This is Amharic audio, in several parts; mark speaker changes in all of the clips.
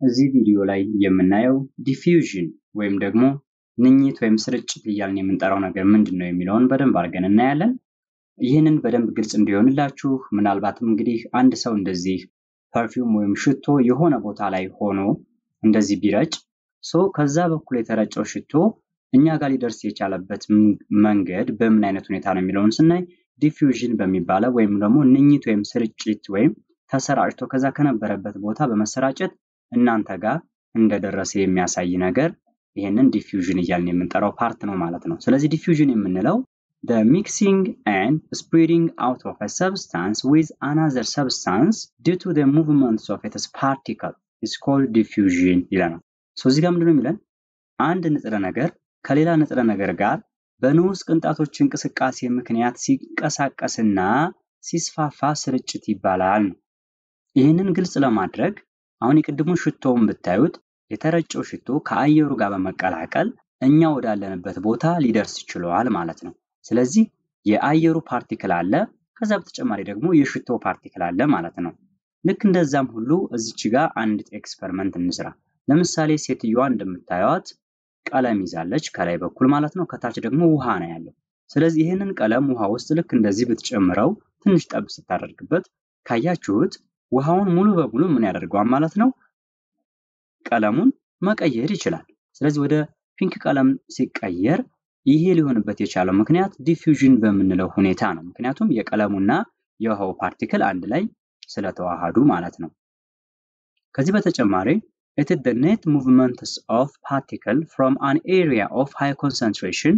Speaker 1: እዚህ ቪዲዮ ላይ የምናየው diffusion ወይም ደግሞ ንኝት ወይም ስርጭት እያልን የምንጠራው ነገር ምንድን ነው የሚለውን በደንብ አድርገን እናያለን። ይህንን በደንብ ግልጽ እንዲሆንላችሁ ምናልባትም እንግዲህ አንድ ሰው እንደዚህ perfume ወይም ሽቶ የሆነ ቦታ ላይ ሆኖ እንደዚህ ቢረጭ so ከዛ በኩል የተረጨው ሽቶ እኛ ጋር ሊደርስ የቻለበት መንገድ በምን አይነት ሁኔታ ነው የሚለውን ስናይ diffusion በሚባለው ወይም ደግሞ ንኝት ወይም ስርጭት ወይም ተሰራጭቶ ከዛ ከነበረበት ቦታ በመሰራጨት እናንተ ጋር እንደደረሰ የሚያሳይ ነገር ይህንን diffusion እያልን የምንጠራው part ነው ማለት ነው። ስለዚህ diffusion የምንለው the mixing and spreading out of a substance with another substance due to the movements of its particle is called diffusion ይለናል። so እዚህ ጋር ምንድነው የሚለን አንድ ንጥረ ነገር ከሌላ ንጥረ ነገር ጋር በንዑስ ቅንጣቶች እንቅስቃሴ ምክንያት ሲንቀሳቀስና ሲስፋፋ ስርጭት ይባላል ነው። ይህንን ግልጽ ለማድረግ አሁን የቅድሙን ሽቶውን ብታዩት የተረጨው ሽቶ ከአየሩ ጋር በመቀላቀል እኛ ወዳለንበት ቦታ ሊደርስ ይችለዋል ማለት ነው። ስለዚህ የአየሩ particle አለ፣ ከዛ በተጨማሪ ደግሞ የሽቶ particle አለ ማለት ነው። ልክ እንደዛም ሁሉ እዚች ጋር አንድ experiment እንስራ። ለምሳሌ ሴትዮዋ እንደምታዩት ቀለም ይዛለች ከላይ በኩል ማለት ነው። ከታች ደግሞ ውሃ ነው ያለው። ስለዚህ ይህንን ቀለም ውሃ ውስጥ ልክ እንደዚህ ብትጨምረው ትንሽ ጠብ ስታደርግበት ካያችሁት ውሃውን ሙሉ በሙሉ ምን ያደርገዋል ማለት ነው ቀለሙን መቀየር ይችላል። ስለዚህ ወደ pink ቀለም ሲቀየር ይሄ ሊሆንበት የቻለው ምክንያት diffusion በምንለው ሁኔታ ነው። ምክንያቱም የቀለሙና የውሃው particle አንድ ላይ ስለተዋሃዱ ማለት ነው። ከዚህ በተጨማሪ it is the net movements of particle from an area of high concentration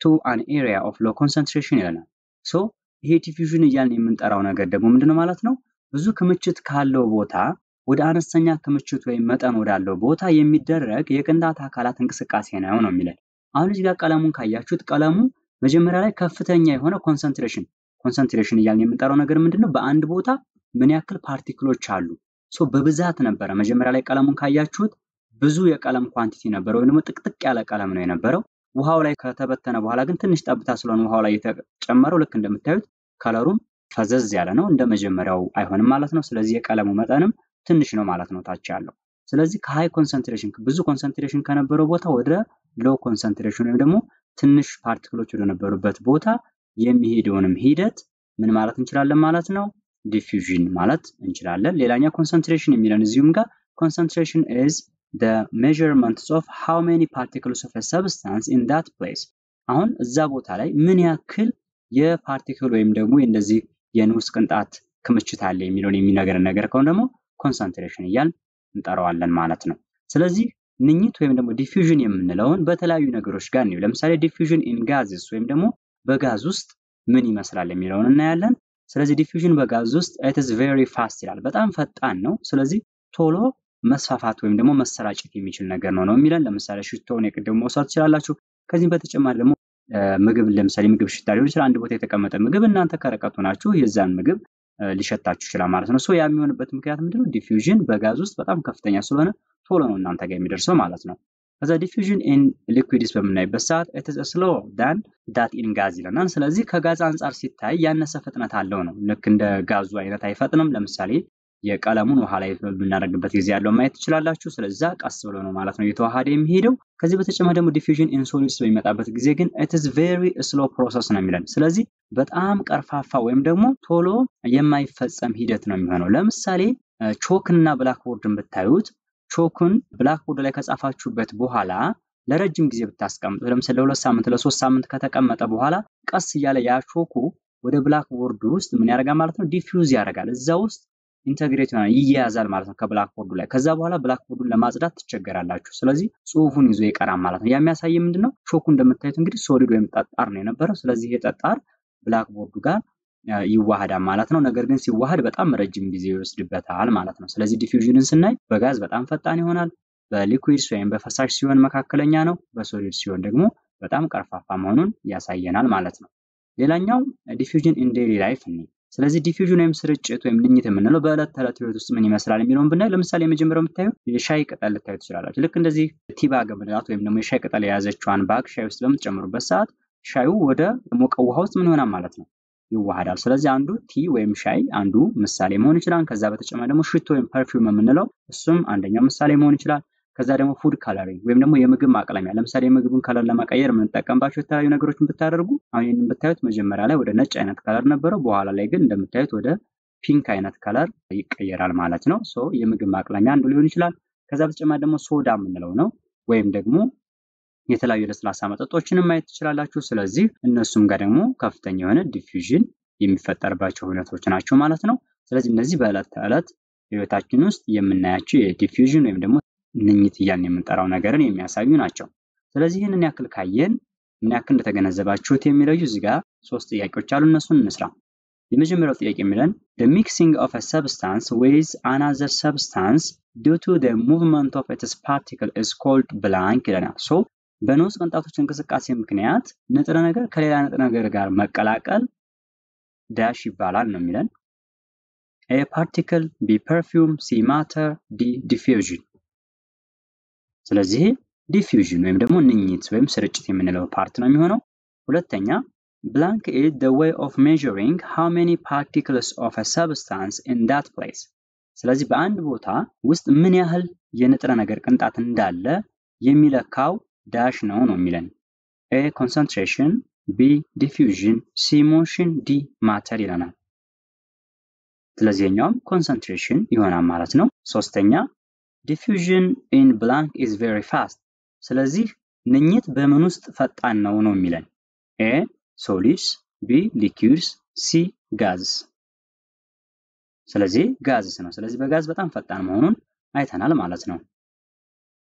Speaker 1: to an area of low concentration ይለናል። so ይሄ diffusion እያልን የምንጠራው ነገር ደግሞ ምንድነው ማለት ነው ብዙ ክምችት ካለው ቦታ ወደ አነስተኛ ክምችት ወይም መጠን ወዳለው ቦታ የሚደረግ የቅንጣት አካላት እንቅስቃሴ ነው ነው የሚለን። አሁን እዚህ ጋር ቀለሙን ካያችሁት ቀለሙ መጀመሪያ ላይ ከፍተኛ የሆነ concentration concentration እያልን የምንጠራው ነገር ምንድነው በአንድ ቦታ ምን ያክል particle ኦች አሉ so በብዛት ነበረ። መጀመሪያ ላይ ቀለሙን ካያችሁት ብዙ የቀለም quantity ነበረ ወይም ደግሞ ጥቅጥቅ ያለ ቀለም ነው የነበረው። ውሃው ላይ ከተበተነ በኋላ ግን ትንሽ ጠብታ ስለሆነ ውሃው ላይ የተጨመረው ልክ እንደምታዩት color ኡም ፈዘዝ ያለ ነው። እንደ መጀመሪያው አይሆንም ማለት ነው። ስለዚህ የቀለሙ መጠንም ትንሽ ነው ማለት ነው ታች ያለው። ስለዚህ ከ high concentration ብዙ concentration ከነበረው ቦታ ወደ low concentration ወይም ደግሞ ትንሽ particle ኦች ወደ ነበሩበት ቦታ የሚሄደውንም ሂደት ምን ማለት እንችላለን ማለት ነው diffusion ማለት እንችላለን። ሌላኛው concentration የሚለን እዚሁም ጋር concentration is the measurements of how many particles of a substance in that አሁን እዛ ቦታ ላይ ምን ያክል የ particle ወይም ደግሞ እንደዚህ የንዑስ ቅንጣት ክምችት አለ የሚለውን የሚነግረን ነገር ከሆነ ደግሞ concentration እያልን እንጠራዋለን ማለት ነው። ስለዚህ ንኝት ወይም ደግሞ diffusion የምንለውን በተለያዩ ነገሮች ጋር ነው። ለምሳሌ diffusion in gases ወይም ደግሞ በጋዝ ውስጥ ምን ይመስላል የሚለውን እናያለን። ስለዚህ diffusion በጋዝ ውስጥ it is very fast ይላል። በጣም ፈጣን ነው። ስለዚህ ቶሎ መስፋፋት ወይም ደግሞ መሰራጨት የሚችል ነገር ነው ነው የሚለን። ለምሳሌ ሽቶውን የቅድም መውሰድ ትችላላችሁ። ከዚህም በተጨማሪ ደግሞ ምግብ ለምሳሌ ምግብ ሽታ ሊሆን ይችላል። አንድ ቦታ የተቀመጠ ምግብ እናንተ ከርቀቱ ናችሁ የዛን ምግብ ሊሸታችሁ ይችላል ማለት ነው። ያ የሚሆንበት ምክንያት ምንድነው? diffusion በጋዝ ውስጥ በጣም ከፍተኛ ስለሆነ ቶሎ ነው እናንተ ጋር የሚደርሰው ማለት ነው። ከዛ diffusion in liquids በምናይበት ሰዓት it is slow than that in gas ይለናል። ስለዚህ ከጋዝ አንጻር ሲታይ ያነሰ ፍጥነት አለው ነው። ልክ እንደ ጋዙ አይነት አይፈጥንም። ለምሳሌ የቀለሙን ውሃ ላይ በምናደርግበት ጊዜ ያለው ማየት ትችላላችሁ። ስለዛ ቀስ ብሎ ነው ማለት ነው እየተዋሃደ የሚሄደው። ከዚህ በተጨማሪ ደግሞ diffusion in solids በሚመጣበት ጊዜ ግን it is very slow process ነው የሚለን። ስለዚህ በጣም ቀርፋፋ ወይም ደግሞ ቶሎ የማይፈጸም ሂደት ነው የሚሆነው። ለምሳሌ chalk ን እና blackboard ን ብታዩት chalk ን blackboard ላይ ከጻፋችሁበት በኋላ ለረጅም ጊዜ ብታስቀምጡት ለምሳሌ ለሁለት ሳምንት ለሶስት ሳምንት ከተቀመጠ በኋላ ቀስ እያለ ያ chalk ኡ ወደ blackboard ውስጥ ምን ያደርጋል ማለት ነው diffuse ያደርጋል እዛ ውስጥ integrate ይሆናል ይያያዛል ማለት ነው ከ blackboard ኡ ላይ። ከዛ በኋላ blackboard ኡን ለማጽዳት ትቸገራላችሁ። ስለዚህ ጽሁፉን ይዞ ይቀራል ማለት ነው። የሚያሳይ ምንድነው? chalk ኡ እንደምታዩት እንግዲህ solid ወይም ጠጣር ነው የነበረው። ስለዚህ ይሄ ጠጣር blackboard ኡ ጋር ይዋሃዳል ማለት ነው። ነገር ግን ሲዋሃድ በጣም ረጅም ጊዜ ይወስድበታል ማለት ነው። ስለዚህ diffusion ን ስናይ በጋዝ በጣም ፈጣን ይሆናል። በ liquids ወይም በፈሳሽ ሲሆን መካከለኛ ነው። በ solid ሲሆን ደግሞ በጣም ቀርፋፋ መሆኑን ያሳየናል ማለት ነው። ሌላኛው diffusion in daily life እኔ ስለዚህ diffusion ወይም ስርጭት ወይም ንኝት የምንለው በዕለት ተዕለት ህይወት ውስጥ ምን ይመስላል የሚለውን ብናይ ለምሳሌ የመጀመሪያው የምታዩ የሻይ ቅጠል ልታዩ ትችላላችሁ። ልክ እንደዚህ tea bag የምንላት ወይም ደግሞ የሻይ ቅጠል የያዘችዋን bag ሻይ ውስጥ በምትጨምሩበት ሰዓት ሻዩ ወደ ሞቀ ውሃ ውስጥ ምን ይሆናል ማለት ነው ይዋሃዳል። ስለዚህ አንዱ tea ወይም ሻይ አንዱ ምሳሌ መሆን ይችላል። ከዛ በተጨማሪ ደግሞ ሽቶ ወይም perfume የምንለው እሱም አንደኛው ምሳሌ መሆን ይችላል። ከዛ ደግሞ food coloring ወይም ደግሞ የምግብ ማቅለሚያ ለምሳሌ የምግብን color ለመቀየር የምንጠቀምባቸው የተለያዩ ነገሮችን ብታደርጉ አሁን ይህንን ብታዩት መጀመሪያ ላይ ወደ ነጭ አይነት color ነበረው። በኋላ ላይ ግን እንደምታዩት ወደ pink አይነት color ይቀየራል ማለት ነው። so የምግብ ማቅለሚያ አንዱ ሊሆን ይችላል። ከዛ በተጨማሪ ደግሞ soda የምንለው ነው ወይም ደግሞ የተለያዩ ለስላሳ መጠጦችንም ማየት ትችላላችሁ። ስለዚህ እነሱም ጋር ደግሞ ከፍተኛ የሆነ diffusion የሚፈጠርባቸው ሁኔታዎች ናቸው ማለት ነው። ስለዚህ እነዚህ በዕለት ተዕለት ህይወታችን ውስጥ የምናያቸው የ diffusion ወይም ደግሞ ንኝት እያልን የምንጠራው ነገርን የሚያሳዩ ናቸው። ስለዚህ ይህንን ያክል ካየን ምን ያክል እንደተገነዘባችሁት የሚለዩ እዚህ ጋር ሶስት ጥያቄዎች አሉ። እነሱን እንስራ። የመጀመሪያው ጥያቄ የሚለን the mixing of a substance with another substance due to the movement of its particle is called blank ይለናል። so በንዑስ ቅንጣቶች እንቅስቃሴ ምክንያት ንጥረ ነገር ከሌላ ንጥረ ነገር ጋር መቀላቀል dash ይባላል ነው የሚለን። A particle፣ B perfume፣ C matter፣ D diffusion። ስለዚህ diffusion ወይም ደግሞ ንኝት ወይም ስርጭት የምንለው part ነው የሚሆነው። ሁለተኛ blank is the way of measuring how many particles of a substance in that place። ስለዚህ በአንድ ቦታ ውስጥ ምን ያህል የንጥረ ነገር ቅንጣት እንዳለ የሚለካው dash ነው ነው የሚለን። A concentration፣ B diffusion፣ C motion፣ D matter ይለናል። ስለዚህኛውም concentration ይሆናል ማለት ነው። ሶስተኛ diffusion in blank is very fast። ስለዚህ ንኝት በምን ውስጥ ፈጣን ነው ነው የሚለን A solids፣ B liquids፣ C gases። ስለዚህ gases ነው። ስለዚህ በጋዝ በጣም ፈጣን መሆኑን አይተናል ማለት ነው።